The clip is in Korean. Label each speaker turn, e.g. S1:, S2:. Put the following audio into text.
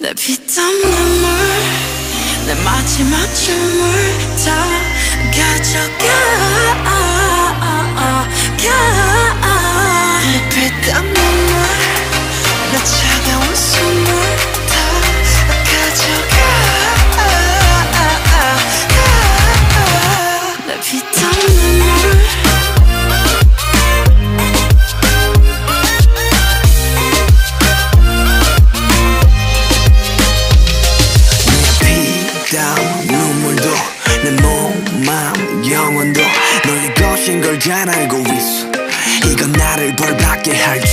S1: 내 피땀 눈물 내 마지막 춤을 다 가져가 가. 내 피땀 눈물 내 차가운 숨을 다 가져가 내 피땀 눈물
S2: 내 몸, 마음, 영혼도 널네 것인 걸 잘 알고 있어 이건 나를 벌받게 할 줄.